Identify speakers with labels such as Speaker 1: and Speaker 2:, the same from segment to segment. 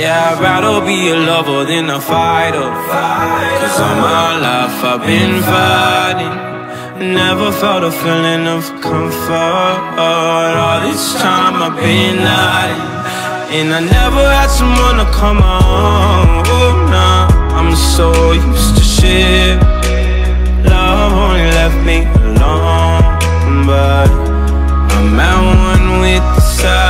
Speaker 1: Yeah, I'd rather be a lover than a fighter. Cause all my life I've been fighting. Never felt a feeling of comfort. All this time I've been hiding. And I never had someone to come on. Oh, nah, I'm so used to shit. Love only left me alone. But I'm at one with the silence.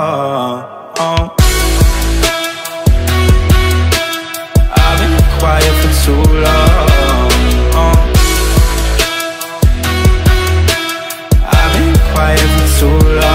Speaker 1: Too long. I've been quiet for too long.